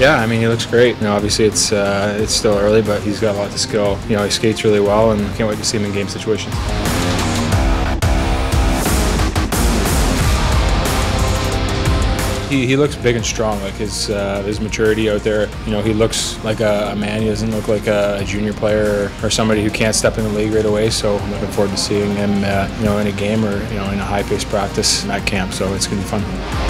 Yeah, I mean he looks great. You know, obviously it's uh, it's still early, but he's got a lot of skill. You know, he skates really well, and can't wait to see him in game situations. He, he looks big and strong, like his uh, his maturity out there. You know, he looks like a, a man. He doesn't look like a, a junior player or, somebody who can't step in the league right away. So I'm looking forward to seeing him, uh, you know, in a game or you know in a high-paced practice at camp. So it's gonna be fun.